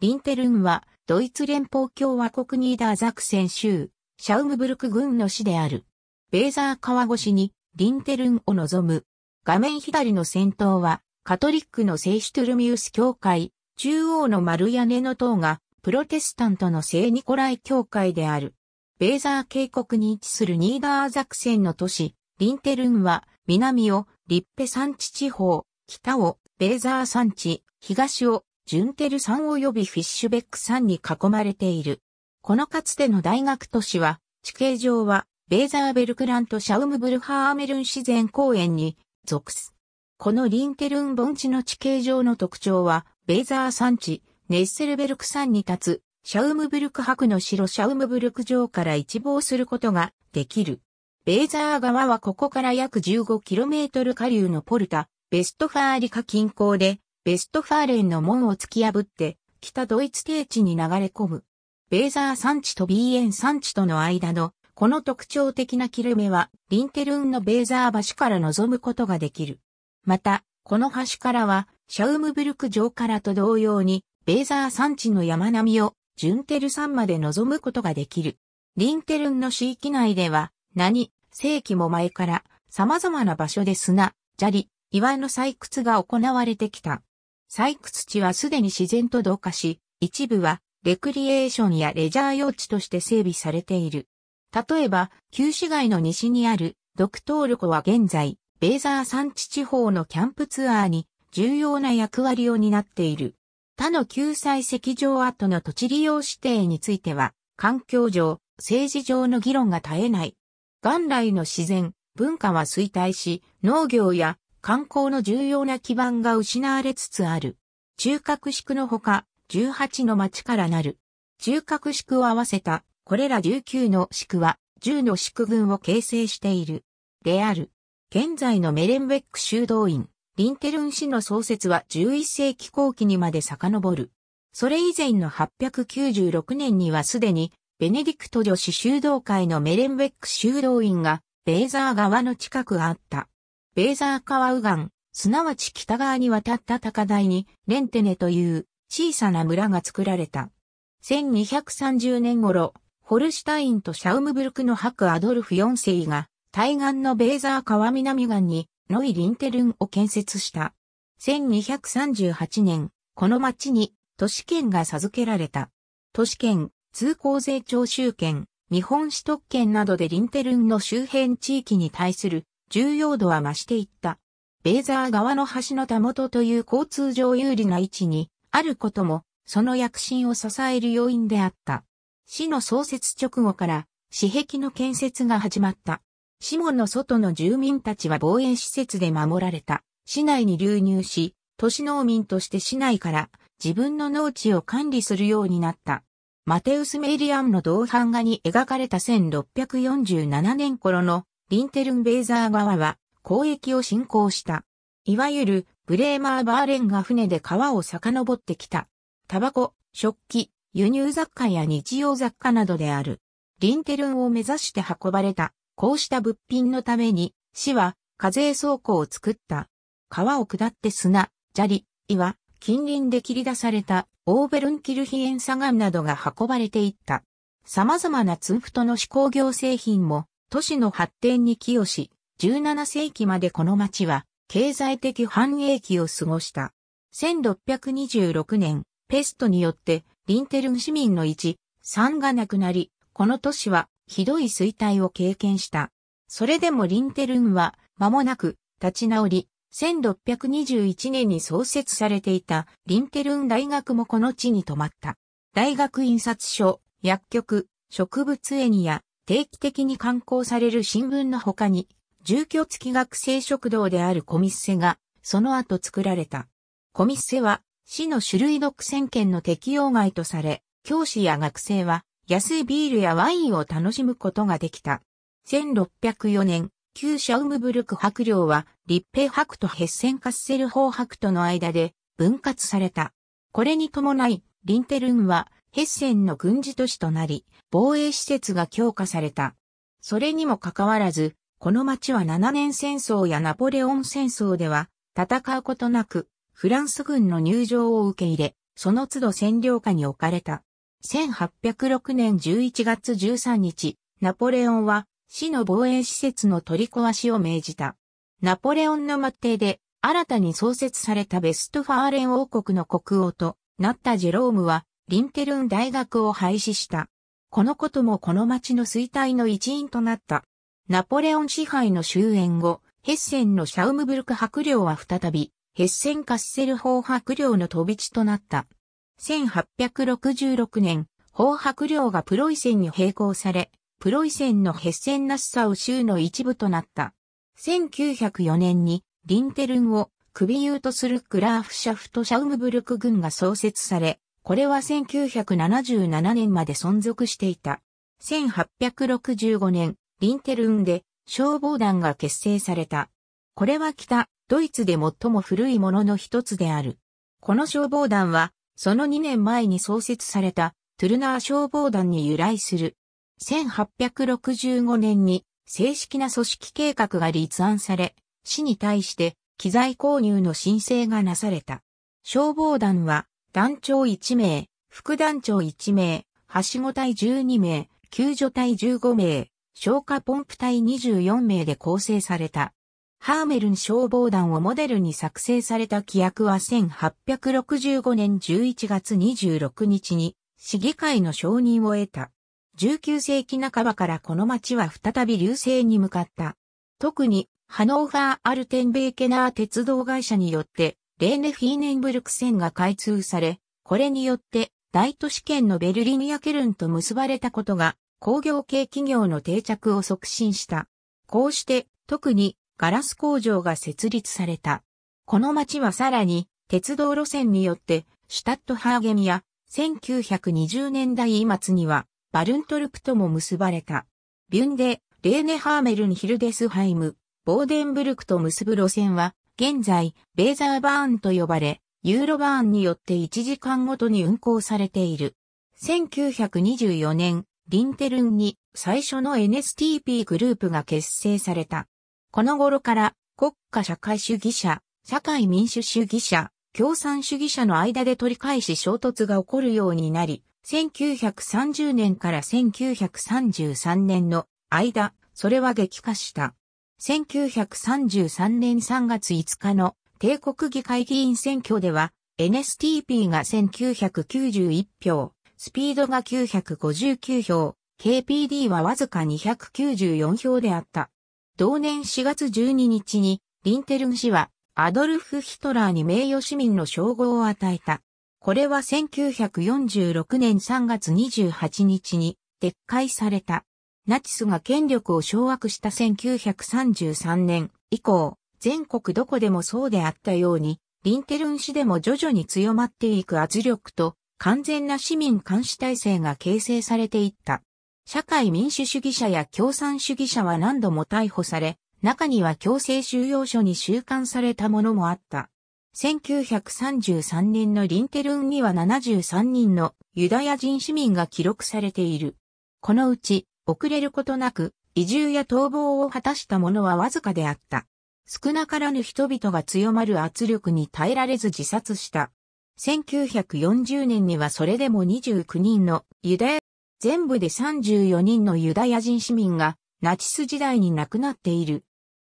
リンテルンはドイツ連邦共和国ニーダーザクセン州、シャウムブルク郡の市である。ベーザー川越しにリンテルンを望む。画面左の先頭はカトリックの聖シュトゥルミウス教会、中央の丸屋根の塔がプロテスタントの聖ニコライ教会である。ベーザー渓谷に位置するニーダーザクセンの都市、リンテルンは南をリッペ山地地方、北をベーザー山地、東をジュンテル山及びフィッシュベック山に囲まれている。このかつての大学都市は、地形上はベーザーベルクラントシャウムブルハーメルン自然公園に属す。このリンテルン盆地の地形上の特徴は、ベーザー山地、ネッセルベルク山に立つ、シャウムブルク白の城シャウムブルク城から一望することができる。ベーザー川はここから約 15km 下流のポルタ、ベストファーリカ近郊で、ベストファーレンの門を突き破って、北ドイツ低地に流れ込む。ベーザー山地とビーエン山地との間のこの特徴的な切れ目は、リンテルンのベーザー橋から望むことができる。また、この橋からは、シャウムブルク城からと同様に、ベーザー山地の山並みを、ジュンテル山まで望むことができる。リンテルンの地域内では、何、世紀も前から、様々な場所で砂、砂利、岩の採掘が行われてきた。採掘地はすでに自然と同化し、一部はレクリエーションやレジャー用地として整備されている。例えば、旧市街の西にあるドクトール湖は現在、ベーザー山地地方のキャンプツアーに重要な役割を担っている。他の救済石場跡の土地利用指定については、環境上、政治上の議論が絶えない。元来の自然、文化は衰退し、農業や観光の重要な基盤が失われつつある。中核宿のほか、18の町からなる。中核宿を合わせたこれら19の宿は10の宿群を形成している。である。現在のメレンベック修道院、リンテルン市の創設は11世紀後期にまで遡る。それ以前の896年にはすでにベネディクト女子修道会のメレンベック修道院がベーザー川の近くあった。ベーザー川右岸、すなわち北側に渡った高台にレンテネという小さな村が作られた。1230年頃、ホルシュタインとシャウムブルクの白アドルフ4世が対岸のベーザー川南岸にノイ・リンテルンを建設した。1238年、この町に都市圏が授けられた。都市圏、通行税徴収権、日本首都圏などでリンテルンの周辺地域に対する重要度は増していった。ベーザー川の橋のたもとという交通上有利な位置にあることも、その躍進を支える要因であった。市の創設直後から市壁の建設が始まった。市門の外の住民たちは防衛施設で守られた。市内に流入し、都市農民として市内から自分の農地を管理するようになった。マテウス・メイリアンの銅版画に描かれた1647年頃のリンテルン・ベーザー川は交易を進行した。いわゆるブレーマー・バーレンが船で川を遡ってきた。タバコ、食器、輸入雑貨や日用雑貨などである。リンテルンを目指して運ばれた、こうした物品のために、市は課税倉庫を作った。川を下って砂、砂利、岩、近隣で切り出されたオーベルンキルヒエンサガンなどが運ばれていった。様々なツンフトの手工業製品も都市の発展に寄与し、17世紀までこの町は経済的繁栄期を過ごした。1626年、ペストによってリンテルン市民の一、3が亡くなり、この都市はひどい衰退を経験した。それでもリンテルンは間もなく立ち直り、1621年に創設されていたリンテルン大学もこの地に泊まった。大学印刷所、薬局、植物園や定期的に刊行される新聞の他に、住居付き学生食堂であるコミッセがその後作られた。コミッセは市の種類独占権の適用外とされ、教師や学生は安いビールやワインを楽しむことができた。1604年、旧シャウムブルク白領は、立平白とヘッセンカッセル法白との間で分割された。これに伴い、リンテルンはヘッセンの軍事都市となり、防衛施設が強化された。それにもかかわらず、この町は7年戦争やナポレオン戦争では戦うことなくフランス軍の入場を受け入れ、その都度占領下に置かれた。1806年11月13日、ナポレオンは市の防衛施設の取り壊しを命じた。ナポレオンの末帝で新たに創設されたベストファーレン王国の国王となったジェロームはリンテルン大学を廃止した。このこともこの町の衰退の一因となった。ナポレオン支配の終焉後、ヘッセンのシャウムブルク伯領は再び、ヘッセンカッセル法伯領の飛び地となった。1866年、法伯領がプロイセンに並行され、プロイセンのヘッセンナッサウ州の一部となった。1904年に、リンテルンを首有とするクラーフシャフトシャウムブルク軍が創設され、これは1977年まで存続していた。1865年、リンテルンで消防団が結成された。これは北、ドイツで最も古いものの一つである。この消防団は、その2年前に創設されたトゥルナー消防団に由来する。1865年に正式な組織計画が立案され、市に対して機材購入の申請がなされた。消防団は団長1名、副団長1名、はしご隊12名、救助隊15名、消火ポンプ隊24名で構成された。ハーメルン消防団をモデルに作成された規約は1865年11月26日に市議会の承認を得た。19世紀半ばからこの町は再び流星に向かった。特にハノーファー・アルテンベーケナー鉄道会社によってレーネフィーネンブルク線が開通され、これによって大都市圏のベルリンやケルンと結ばれたことが工業系企業の定着を促進した。こうして特にガラス工場が設立された。この町はさらに鉄道路線によってシュタットハーゲンや1920年代末にはバルントルプとも結ばれた。ビュンデ、レーネハーメルンヒルデスハイム、ボーデンブルクと結ぶ路線は現在ベーザーバーンと呼ばれ、ユーロバーンによって1時間ごとに運行されている。1924年、リンテルンに最初の NSTP グループが結成された。この頃から国家社会主義者、社会民主主義者、共産主義者の間で取り返し衝突が起こるようになり、1930年から1933年の間、それは激化した。1933年3月5日の帝国議会議員選挙では、NSTP が1991票、スピードが959票、KPD はわずか294票であった。同年4月12日に、リンテルン氏は、アドルフ・ヒトラーに名誉市民の称号を与えた。これは1946年3月28日に撤回された。ナチスが権力を掌握した1933年以降、全国どこでもそうであったように、リンテルン市でも徐々に強まっていく圧力と完全な市民監視体制が形成されていった。社会民主主義者や共産主義者は何度も逮捕され、中には強制収容所に収監されたものもあった。1933年のリンテルンには73人のユダヤ人市民が記録されている。このうち、遅れることなく、移住や逃亡を果たした者はわずかであった。少なからぬ人々が強まる圧力に耐えられず自殺した。1940年にはそれでも29人のユダヤ、全部で34人のユダヤ人市民がナチス時代に亡くなっている。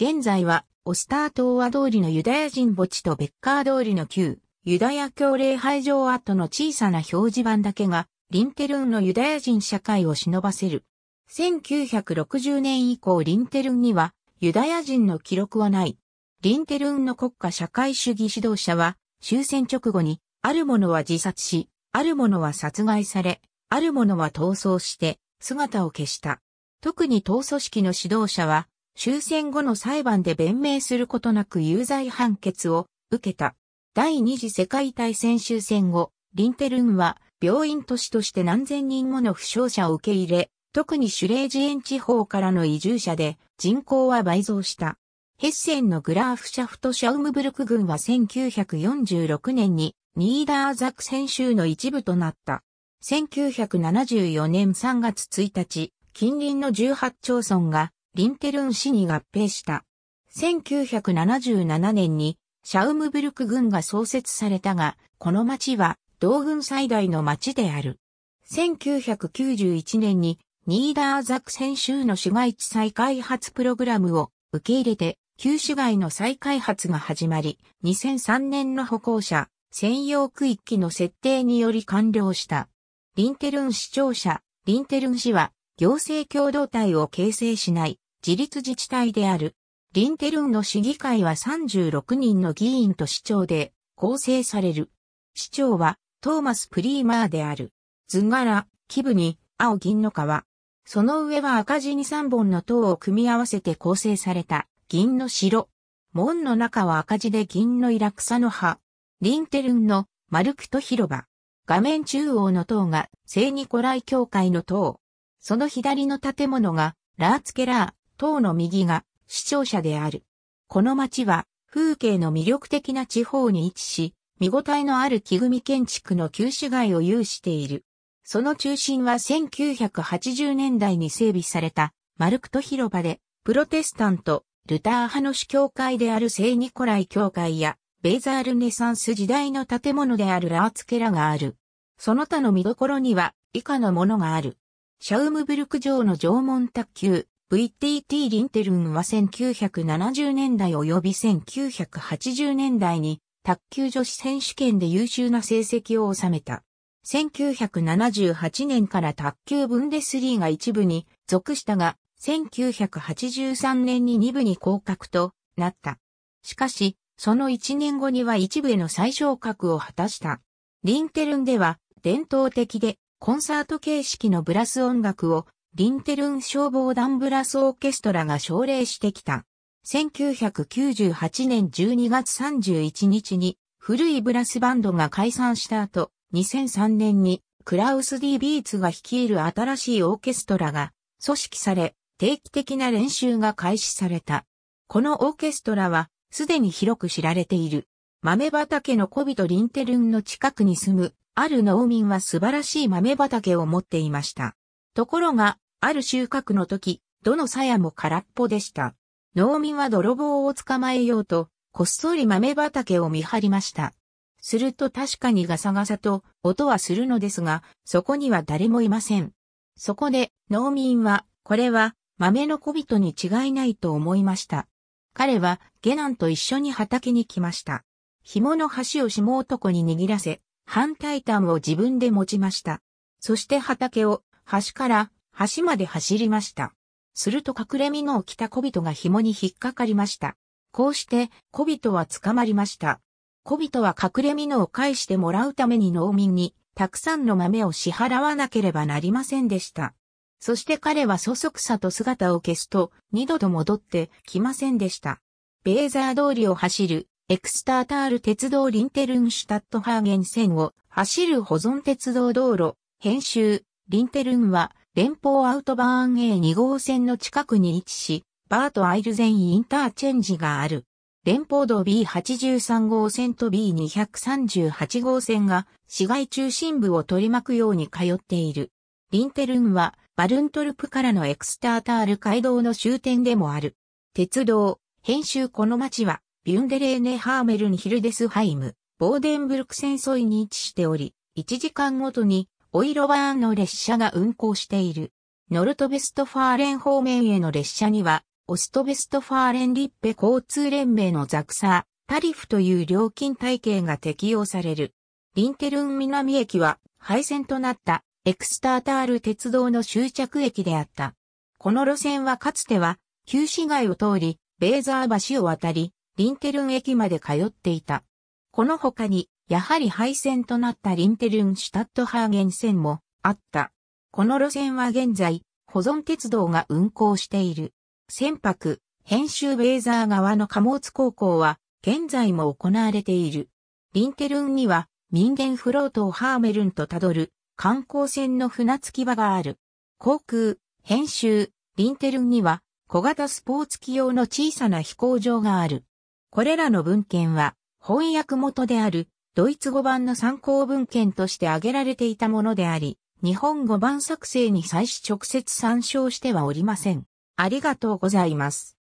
現在はオスター島和通りのユダヤ人墓地とベッカー通りの旧ユダヤ教礼拝場跡の小さな表示板だけがリンテルンのユダヤ人社会を忍ばせる。1960年以降リンテルンにはユダヤ人の記録はない。リンテルンの国家社会主義指導者は終戦直後にある者は自殺し、ある者は殺害され、ある者は逃走して姿を消した。特に党組織の指導者は終戦後の裁判で弁明することなく有罪判決を受けた。第二次世界大戦終戦後、リンテルンは病院都市として何千人もの負傷者を受け入れ、特にシュレージエン地方からの移住者で人口は倍増した。ヘッセンのグラーフシャフトシャウムブルク軍は1946年にニーダーザクセン州の一部となった。1974年3月1日、近隣の18町村がリンテルン市に合併した。1977年にシャウムブルク郡が創設されたが、この町は道軍最大の町である。1991年にニーダーザクセン州の市街地再開発プログラムを受け入れて旧市街の再開発が始まり、2003年の歩行者専用区域の設定により完了した。リンテルン市庁舎、リンテルン市は行政共同体を形成しない自立自治体である。リンテルンの市議会は36人の議員と市長で構成される。市長はトーマス・プリーマーである。図柄、基部に青銀の皮。その上は赤字に3本の塔を組み合わせて構成された銀の城。門の中は赤字で銀のイラクサの葉。リンテルンのマルクト広場。画面中央の塔が聖ニコライ教会の塔。その左の建物がラーツケラー、塔の右が市庁舎である。この町は風景の魅力的な地方に位置し、見応えのある木組建築の旧市街を有している。その中心は1980年代に整備されたマルクト広場で、プロテスタント、ルター派の主教会である聖ニコライ教会やベーザールネサンス時代の建物であるラーツケラがある。その他の見どころには以下のものがある。シャウムブルク城の縄文卓球、VTT リンテルンは1970年代及び1980年代に卓球女子選手権で優秀な成績を収めた。1978年から卓球ブンデスリーが一部に属したが、1983年に2部に降格となった。しかし、その1年後には一部への再昇格を果たした。リンテルンでは伝統的でコンサート形式のブラス音楽をリンテルン消防団ブラスオーケストラが奨励してきた。1998年12月31日に古いブラスバンドが解散した後、2003年にクラウス・ディ・ビーツが率いる新しいオーケストラが組織され、定期的な練習が開始された。このオーケストラはすでに広く知られている。豆畑の小人リンテルンの近くに住む、ある農民は素晴らしい豆畑を持っていました。ところが、ある収穫の時、どの鞘も空っぽでした。農民は泥棒を捕まえようと、こっそり豆畑を見張りました。すると確かにガサガサと音はするのですが、そこには誰もいません。そこで農民は、これは豆の小人に違いないと思いました。彼は下男と一緒に畑に来ました。紐の端を下男に握らせ、反対端を自分で持ちました。そして畑を端から端まで走りました。すると隠れ身のを着た小人が紐に引っかかりました。こうして小人は捕まりました。小人は隠れ身のを返してもらうために農民にたくさんの豆を支払わなければなりませんでした。そして彼はそそくさと姿を消すと、二度と戻ってきませんでした。ベーザー通りを走る、エクスタータール鉄道リンテルンシュタットハーゲン線を走る保存鉄道道路、編集、リンテルンは、連邦アウトバーン A2 号線の近くに位置し、バートアイルゼンインターチェンジがある。連邦道 B83 号線と B238 号線が市街中心部を取り巻くように通っている。リンテルンはバルントルプからのエクスタータール街道の終点でもある。鉄道、編集この町は、ビュンデレーネハーメルンヒルデスハイム、ボーデンブルク線沿いに位置しており、1時間ごとにオイロバーンの列車が運行している。ノルトベストファーレン方面への列車には、オストベストファーレンリッペ交通連盟のザクサー、タリフという料金体系が適用される。リンテルン南駅は廃線となったエクスタータール鉄道の終着駅であった。この路線はかつては旧市街を通り、ベーザー橋を渡り、リンテルン駅まで通っていた。この他に、やはり廃線となったリンテルンシュタットハーゲン線もあった。この路線は現在、保存鉄道が運行している。船舶、編集ベーザー側の貨物航行は、現在も行われている。リンテルンには、民間フロートをハーメルンとたどる観光船の船着き場がある。航空、編集、リンテルンには小型スポーツ機用の小さな飛行場がある。これらの文献は翻訳元であるドイツ語版の参考文献として挙げられていたものであり、日本語版作成に際し直接参照してはおりません。ありがとうございます。